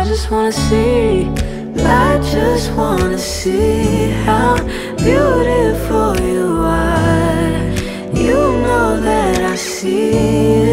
I just wanna see I just wanna see how beautiful you are. You know that I see